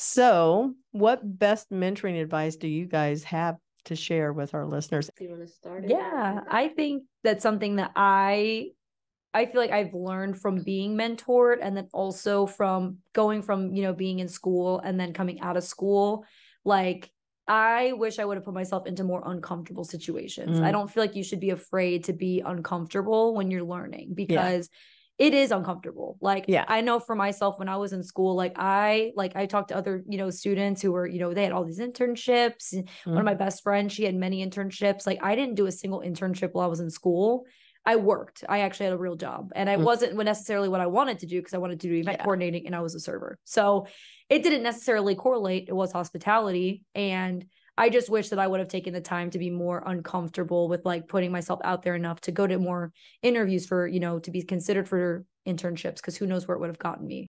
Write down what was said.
So, what best mentoring advice do you guys have to share with our listeners? Do you want to start? Yeah, I think that's something that I I feel like I've learned from being mentored and then also from going from, you know, being in school and then coming out of school. Like, I wish I would have put myself into more uncomfortable situations. Mm. I don't feel like you should be afraid to be uncomfortable when you're learning because it is uncomfortable. Like Yeah. I know for myself when I was in school, like I like I talked to other, you know, students who were, you know, they had all these internships. One of my best friends, she had many internships. Like I didn't do a single internship while I was in school. I worked. I actually had a real job. And I Mm. wasn't necessarily what I wanted to do because I wanted to do event Yeah. coordinating and I was a server. So it didn't necessarily correlate. It was hospitality. And I just wish that I would have taken the time to be more uncomfortable with like putting myself out there enough to go to more interviews for, you know, to be considered for internships because who knows where it would have gotten me.